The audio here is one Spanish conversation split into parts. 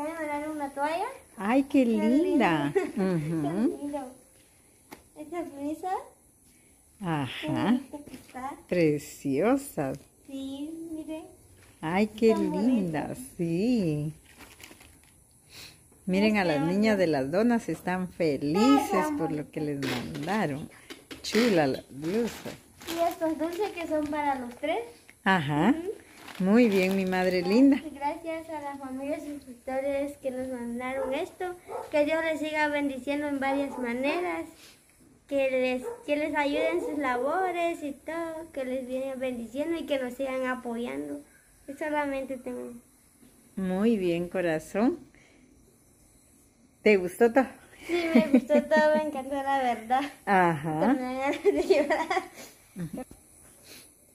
Acá me mandaron una toalla. Ay, qué linda. Qué Ujú. lindo. Esta blusa. Ajá. Esta que está. Preciosa. Sí, mire. Ay, qué Tan linda, sí. Miren a las niñas de las donas, están felices por lo que les mandaron. Chula la blusa. Y estos dulces que son para los tres. Ajá. Muy bien, mi madre linda. Gracias a las familias suscriptores que nos mandaron esto. Que Dios les siga bendiciendo en varias maneras. Que les, que les ayude en sus labores y todo. Que les viene bendiciendo y que nos sigan apoyando. Yo solamente tengo. Muy bien, corazón. ¿Te gustó todo? Sí, me gustó todo, me encantó la verdad. Ajá. me dan ganas de llorar.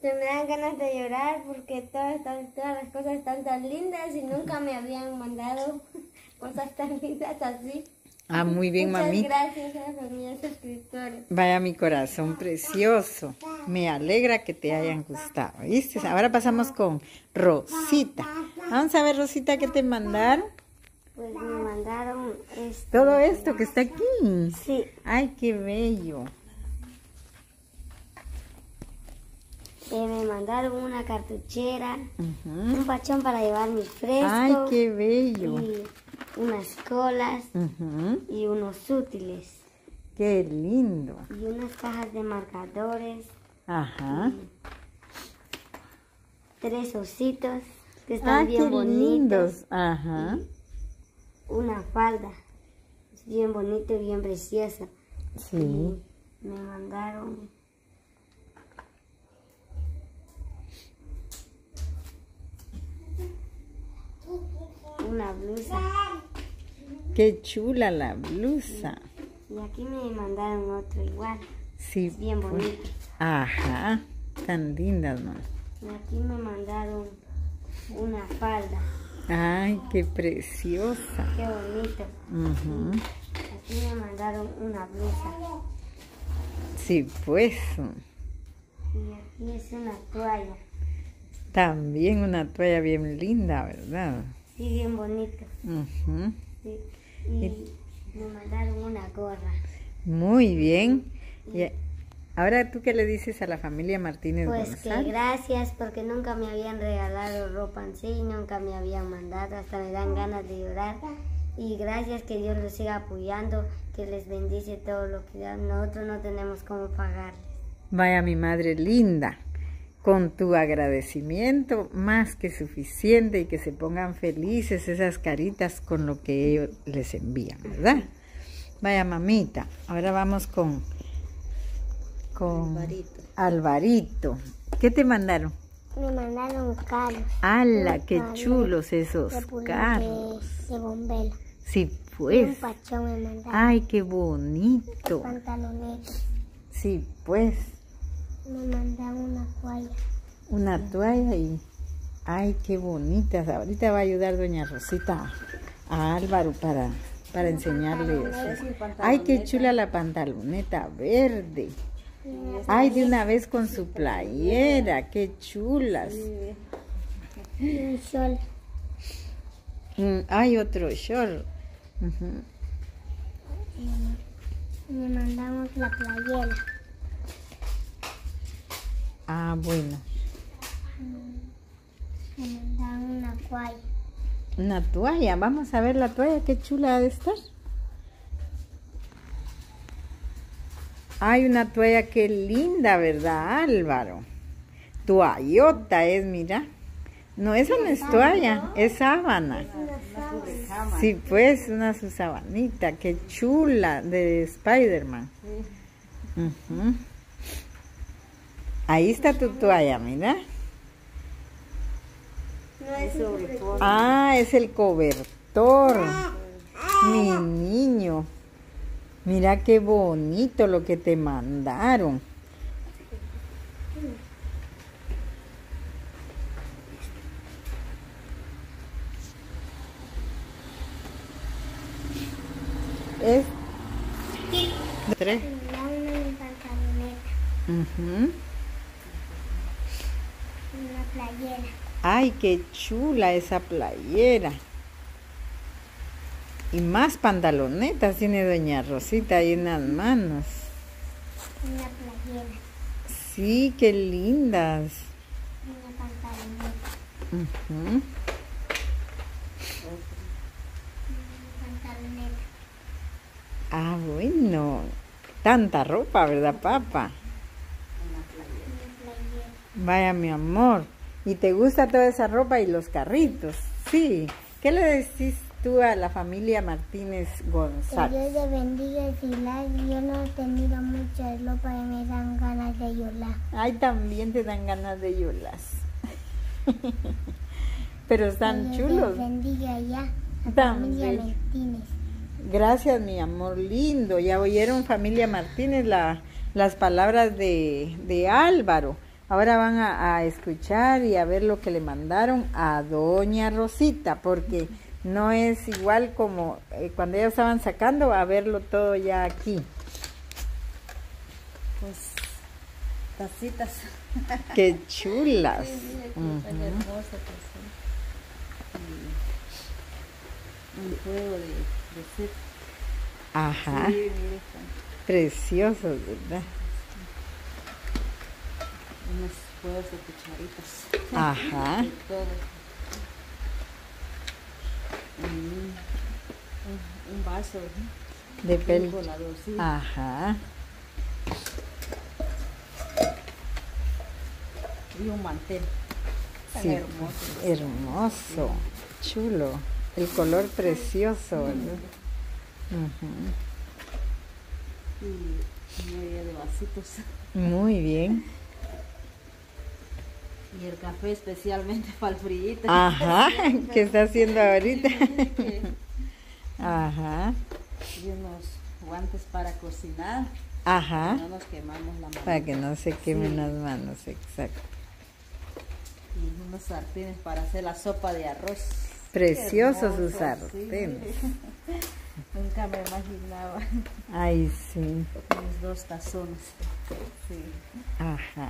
Se me dan ganas de llorar porque todas, todas las cosas están tan lindas y nunca me habían mandado cosas tan lindas así. Ah, muy bien, Muchas mamita. gracias a las familias suscriptores. Vaya mi corazón precioso. Me alegra que te hayan gustado. ¿Viste? Ahora pasamos con Rosita. Vamos a ver, Rosita, ¿qué te mandaron? Pues me mandaron esto. Todo esto que está aquí. Sí, Ay, qué bello. Eh, me mandaron una cartuchera, un pachón para llevar mi fresco Ay, qué bello. y unas colas y unos útiles Qué lindo. y unas cajas de marcadores, Ajá. tres ositos que están bien qué bonitos. lindos. Ajá. una falda. Bien bonito y bien preciosa. Sí. Y me mandaron una blusa. Qué chula la blusa. Y aquí me mandaron otro igual. Sí. Es bien pues. bonito. Ajá. Tan lindas, ¿no? Y aquí me mandaron una falda. Ay, qué preciosa. Qué bonito. Ujú. Aquí me mandaron una blusa. Sí, pues. Y aquí es una toalla. También una toalla bien linda, ¿verdad? Sí, bien bonito. Y me mandaron una gorra. Muy bien. Y ahora tú qué le dices a la familia Martínez Pues que gracias porque nunca me habían regalado ropa en sí, nunca me habían mandado, hasta me dan ganas de llorar. Y gracias que Dios los siga apoyando, que les bendice todo lo que dan. Nosotros no tenemos cómo pagarles. Vaya mi madre linda, con tu agradecimiento más que suficiente y que se pongan felices esas caritas con lo que ellos les envían, ¿verdad? Vaya mamita, ahora vamos con con Alvarito. Alvarito. ¿Qué te mandaron? Me mandaron carros ¡Hala, qué chulos esos carros! de bombela. Sí, un pues. pachón me mandaron ¡Ay, qué bonito! pantalonetas. Sí, pues. Me mandaron una toalla. Una toalla y... ¡Ay, qué bonitas! Ahorita va a ayudar doña Rosita a Álvaro para, para enseñarle eso. ¡Ay, qué chula la pantaloneta verde! ¡Ay, de una vez con su playera! ¡Qué chulas! Y un sol. Mm, ¡Ay, otro short! Me mandamos la playera. Ah, bueno. Una toalla. Una toalla. Vamos a ver la toalla. Qué chula ha de estar. Hay una toalla que linda, ¿verdad, Álvaro? Toallota es, mira. No, esa no es toalla, es sábana. Sí, pues, una su sabanita. Qué chula, de Spider-Man. Ahí está tu toalla, mira. No es Ah, es el cobertor. Mi niño. Mira qué bonito lo que te mandaron. Es tres. Mandaron una pantaloneta. Ujú. Una playera. Ay, qué chula esa playera. Y más pantalonetas tiene doña Rosita ahí en las manos. Una playera. Sí, qué lindas. Una pantaloneta. Una pantaloneta. Ah, bueno. Tanta ropa, ¿verdad, papá? Una playera. Vaya, mi amor. ¿Y te gusta toda esa ropa y los carritos? Sí. ¿Qué le decís tú a la familia Martínez Que González? Dios te bendiga y Pilar. Yo no he tenido mucha ropa y me dan ganas de llorar. Ay, también te dan ganas de yolas. Pero están Que chulos. Dios te bendiga ya. Familia bello. Martínez. Gracias, mi amor lindo. Ya oyeron, familia Martínez, la, las palabras de, de Álvaro. Ahora van a, a escuchar y a ver lo que le mandaron a doña Rosita, porque no es igual como eh, cuando ellos estaban sacando a verlo todo ya aquí. Pues tacitas. Qué chulas. Sí, hermosa que son. Y Un juego de, de. Ajá, Sí, preciosos, ¿verdad? Unos juegos de cucharitas. Ajá. De todo. Un, un, vaso. ¿no? De Un pel. colador, sí. Ajá. Y un mantel. Tan Sí, hermoso. hermoso, chulo. El color precioso, ¿verdad? Ujú. Y media de vasitos. Muy bien. Y el café especialmente para el frío. Ajá, ¿qué está haciendo ahorita? Ajá, Y unos guantes para cocinar. ajá. No nos quemamos la mano. Para que no se quemen Sí. las manos, exacto. Y unos sartenes para hacer la sopa de arroz. Preciosos sus sartenes. sí. Nunca me imaginaba Ay, sí. mis dos tazones. Sí. Ajá.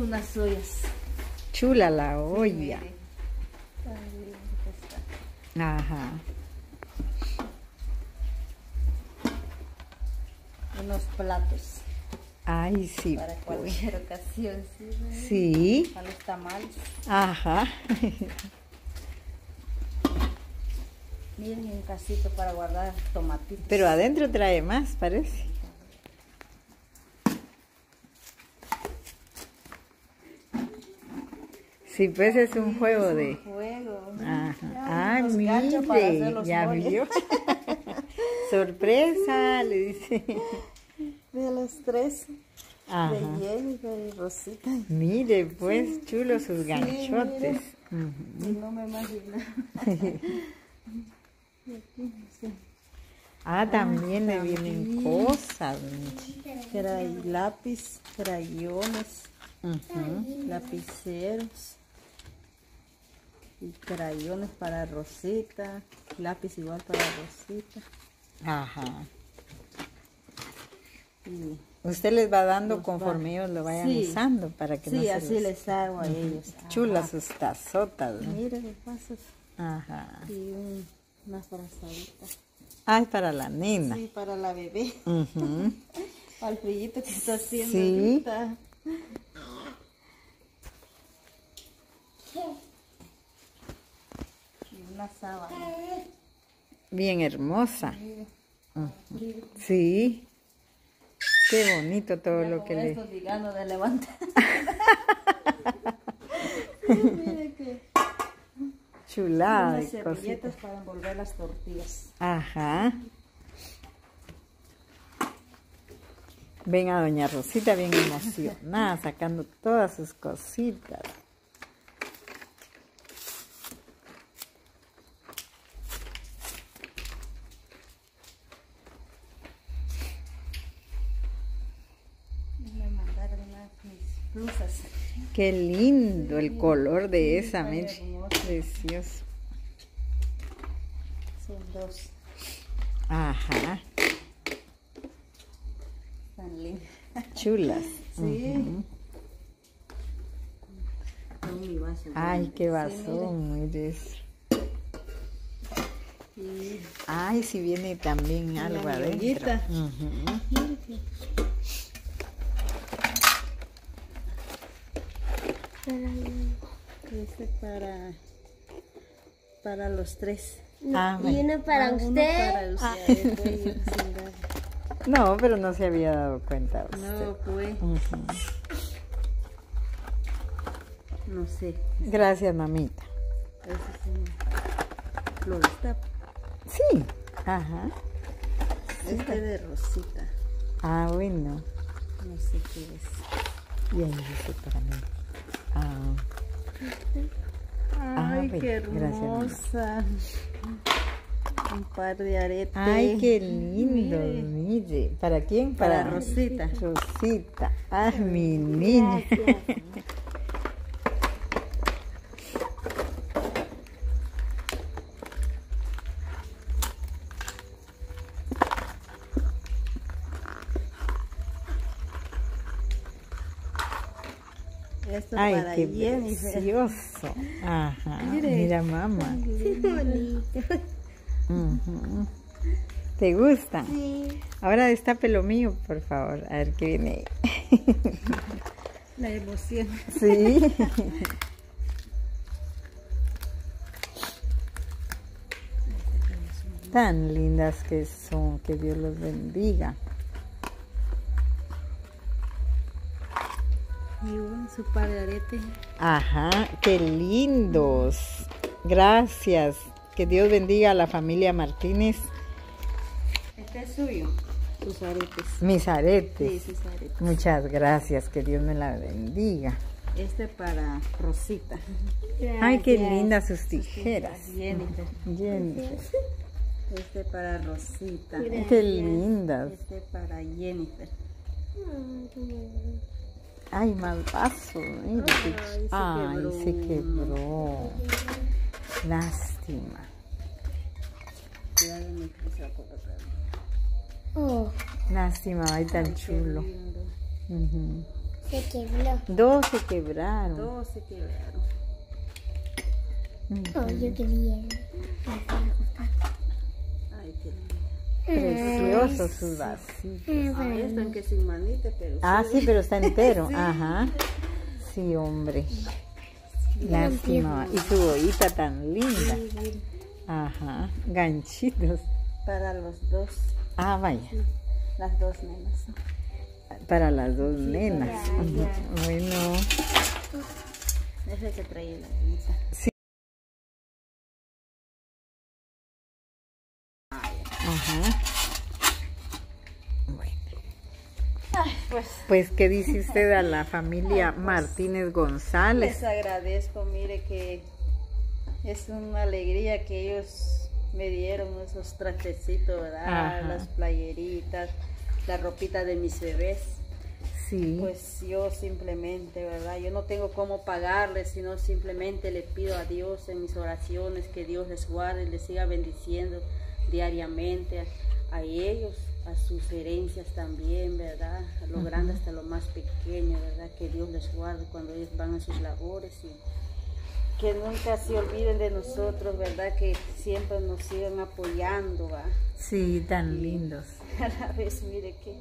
Unas ollas. Chula la olla. Ajá. Unos platos Ay, sí. para pues. cualquier ocasión. Sí. Sí. Para los tamales. Ajá. Miren un casito para guardar tomatitos. Pero adentro trae más, parece. Sí, pues es un juego Es un de... juego. Ajá. Ah, mire, ya vio. Sorpresa, le dice. De los tres. Ajá. De Jennifer y Rosita. Mire, pues, chulo sus ganchotes. Ujú. Y no me imaginaba. Ah, también le vienen también. cosas. Trae lápiz, crayones, Ujú. lapiceros. Y crayones para Rosita. Lápiz igual para Rosita. Ajá. Y Usted les va dando Los conforme va- ellos lo vayan Sí. usando para que no sí, se así los- les hago a ellos. Chulas sus tazotas. ¿no? Mira los vasos. Ajá. Y un, una frazadita. Ay, para la nena. Sí, para la bebé. Para el frillito que está haciendo Sí. ahorita. Una sábana. Bien hermosa. Sí. Qué bonito todo ya lo que le... de levantar. Que Chulada unas servilletas para envolver las tortillas. Ajá. Ven a doña Rosita bien emocionada, sacando todas sus cositas. Y me mandaron unas mis blusas. Qué lindo el color de esa, hermoso. Precioso. Son dos. Ajá. Tan lindas. Chulas. Sí. Vaso. Ay, qué grande. Sí, vasón, eres. Sí. Ay, si viene también algo adentro. ollita. Ujú. Este para, para los tres. Ah, y bueno. uno para Ah, uno usted. para usted, Ah. No, pero no se había dado cuenta usted. No, pues, Ujú. no sé. Gracias, mamita. Eso sí. Lo está. Sí. Ajá. Este de Rosita. Ah, bueno. No sé qué es. Y ahí dice para mí. Ah, Ay, qué gracias, hermosa. Un par de aretes. ay, qué lindo. Mire, Mire. ¿Para quién? Para Rosita. Rosita. Ay, mi niña. Ay, para qué Jennifer. precioso. Ajá. Mira, mamá. Qué bonito. ¿Te gusta? Sí. Ahora destápelo mío, por favor. A ver qué viene. La emoción. Sí. Tan lindas que son, que Dios los bendiga. Y un su par de aretes. Ajá, qué lindos. Gracias. Que Dios bendiga a la familia Martínez. Este es suyo. Sus aretes. Mis Sí, aretes. sus aretes. Muchas gracias. Que Dios me la bendiga. Este para Rosita. Ay, qué Gracias. lindas sus tijeras. Jennifer. Jennifer. Este para Rosita. Qué lindas. Este para Jennifer. Ay, qué. Ay, más vaso. mire qué- Ay, se Ay, quebró se quebró. Lástima. Oh, Lástima, ay, tan Ay, chulo. lindo. Ujú. se quebró. Dos se quebraron. Todos se quebraron. Ujú. Oh, yo quería. Preciosos sus vasitos. Ah, esto aunque sin manita, pero Ah, sí, pero está entero. Ajá. Sí, hombre. Lástima. Y su bollita tan linda. sí, sí, Ajá. Ganchitos. para los dos, Ah, vaya. las dos nenas. Para las dos nenas. Ujú. Bueno. Ese que trae la vida. Ajá. Bueno. Pues Pues, ¿qué dice usted a la familia Martínez González? les agradezco, mire que es una alegría que ellos me dieron esos trastecitos, ¿verdad? Ajá. Las playeritas, la ropita de mis bebés. Sí. Pues yo simplemente, ¿verdad? Yo no tengo cómo pagarles, sino simplemente le pido a Dios en mis oraciones que Dios les guarde, les siga bendiciendo diariamente a, a ellos, a sus herencias también, ¿verdad? A lo grande hasta lo más pequeño, ¿verdad? Que Dios les guarde cuando ellos van a sus labores y que nunca se olviden de nosotros, ¿verdad? Que siempre nos sigan apoyando, ¿va? Sí, tan lindos. a la vez, mire que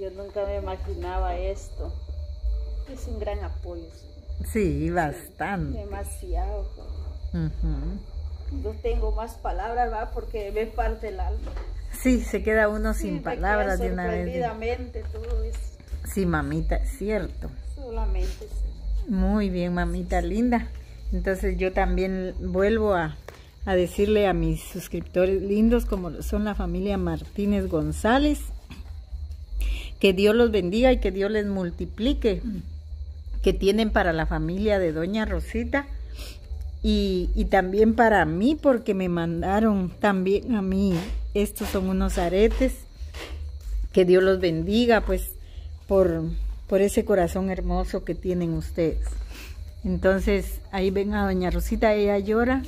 yo nunca me imaginaba esto. Es un gran apoyo, sí. Sí, bastante. demasiado. Ujú. No tengo más palabras, va, porque me parte el alma. Sí, se queda uno Sí, sin palabras de una vez. todo eso, Sí, mamita, es cierto. solamente. sí. Muy bien, mamita linda. Entonces yo también vuelvo a, a decirle a mis suscriptores lindos, como son la familia Martínez González, que Dios los bendiga y que Dios les multiplique, que tienen para la familia de Doña Rosita y, y también para mí, porque me mandaron también a mí, estos son unos aretes, que Dios los bendiga, pues, por, por ese corazón hermoso que tienen ustedes. Entonces, ahí ven a Doña Rosita, ella llora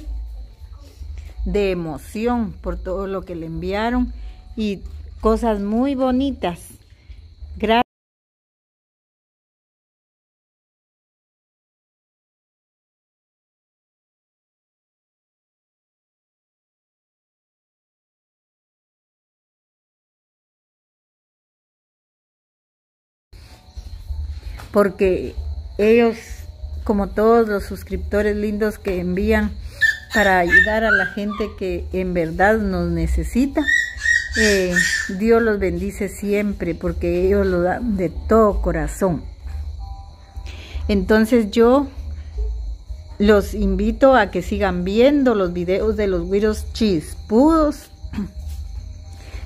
de emoción por todo lo que le enviaron y cosas muy bonitas. Gracias. Porque ellos, como todos los suscriptores lindos que envían para ayudar a la gente que en verdad nos necesita, eh, Dios los bendice siempre porque ellos lo dan de todo corazón. Entonces yo los invito a que sigan viendo los videos de los güiros chispudos.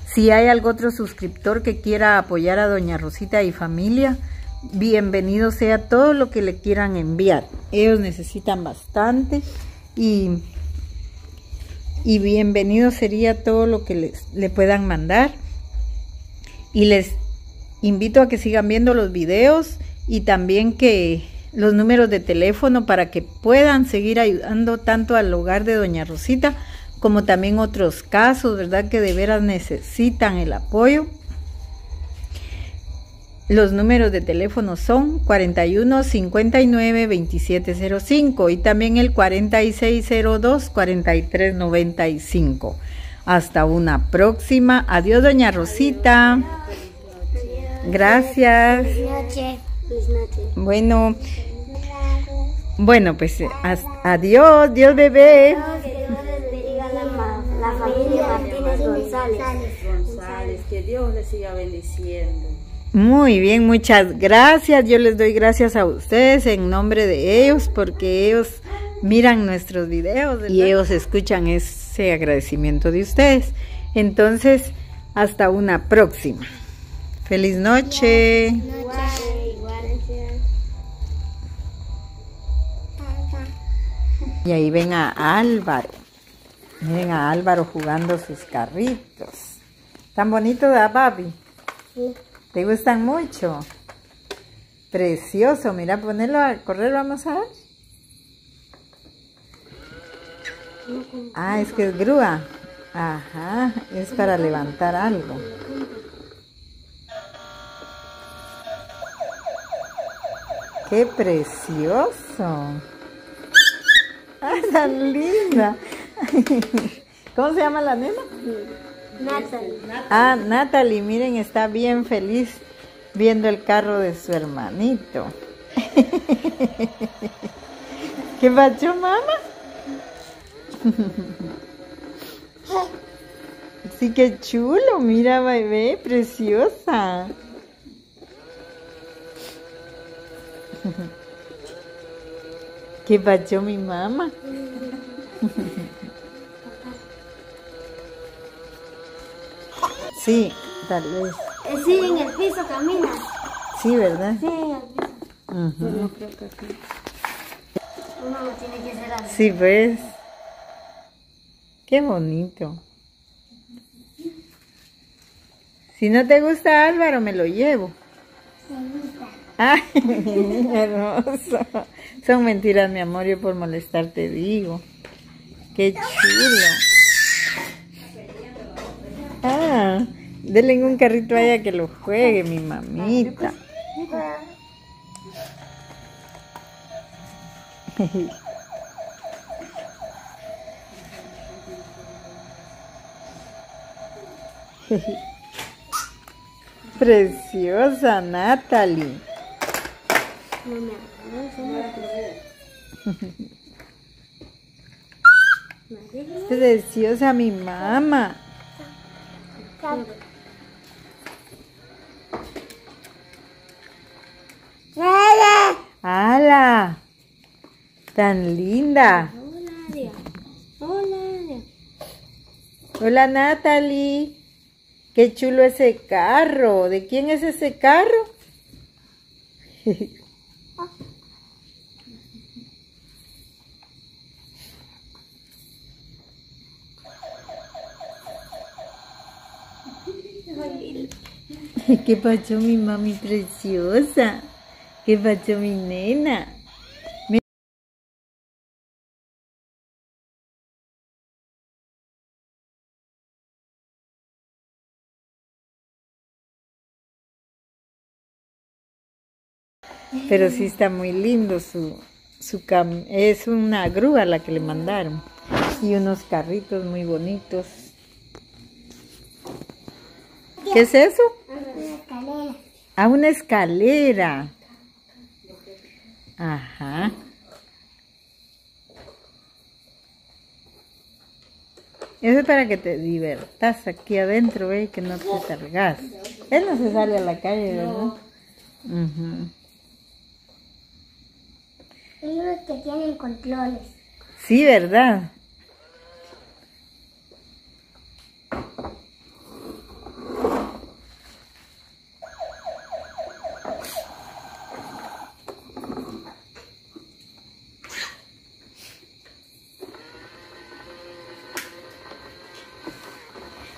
Si hay algún otro suscriptor que quiera apoyar a Doña Rosita y familia, bienvenido sea todo lo que le quieran enviar. Ellos necesitan bastante y, y bienvenido sería todo lo que les, le puedan mandar. Y les invito a que sigan viendo los videos y también que los números de teléfono para que puedan seguir ayudando tanto al hogar de Doña Rosita como también otros casos, ¿verdad? Que de veras necesitan el apoyo. Los números de teléfono son 41 59 2705 y también el 4602 4395. Hasta una próxima. Adiós, doña Rosita. Gracias. Bueno, bueno, pues adiós, Dios bebé. La familia Martínez González. González, que Dios les siga bendiciendo. Muy bien, muchas gracias. Yo les doy gracias a ustedes en nombre de ellos porque ellos miran nuestros videos y ellos escuchan ese agradecimiento de ustedes. Entonces, hasta una próxima. Feliz noche. Y ahí ven a Álvaro. Miren a Álvaro jugando sus carritos. ¿Tan bonito, da, Babi? Sí. ¿Te gustan mucho? Precioso. Mira, ponerlo a correr, vamos a ver. Ah, es que es grúa. Ajá, es para levantar algo. ¡Qué precioso! ¡Ah, tan linda! ¿Cómo se llama la nena? Natalie. Ah, Natalie, miren, está bien feliz viendo el carro de su hermanito. ¿Qué pasó, mamá? Sí, qué chulo, mira, bebé, preciosa. ¿Qué pasó, mi mamá? Sí, tal vez. Eh, Sí, en el piso camina. Sí, ¿verdad? Sí, en el piso. Ujú. Uno tiene que ser así. Sí, pues. Qué bonito. Si no te gusta Álvaro, me lo llevo. Ay, mi niña hermoso. Son mentiras, mi amor, yo por molestarte digo. Qué chulo. Ah, denle un carrito a ella que lo juegue, mi mamita. Preciosa Natalie. Preciosa mi mamá. ¡Hala! Tan linda. Hola. Hola. Hola Natalie. Qué chulo ese carro. ¿De quién es ese carro? ¿Qué pasó mi mami preciosa? ¿Qué pasó mi nena? Pero sí está muy lindo su, su es una grúa la que le mandaron y unos carritos muy bonitos. ¿Qué es eso? A una escalera. Ajá. Eso es para que te divertas aquí adentro, ¿eh? que no te salgas. Él no se sale a la calle, ¿verdad? Ujú. Hay unos que tienen controles. Sí, ¿verdad?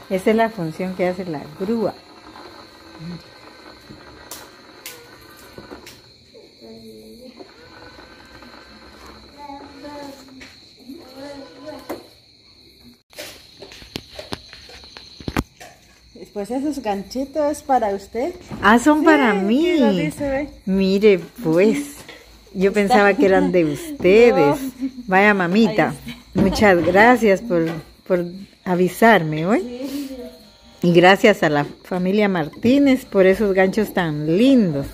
Esa es la función que hace la grúa. Pues esos ganchitos para usted. Ah, son para mí. lo dice. Mire, pues, yo pensaba que eran de ustedes. Vaya mamita, muchas gracias por, por avisarme hoy. Y gracias a la familia Martínez por esos ganchos tan lindos.